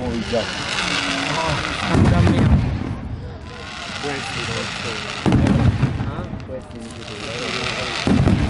Poidziemy. Tam damy ją. Git.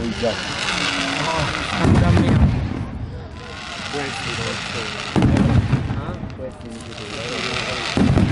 Ora poidziemy.